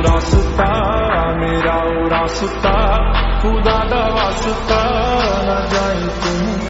रास्ता मेरा ओ रास्ता खुदा दा वास्ता न जाए तुम।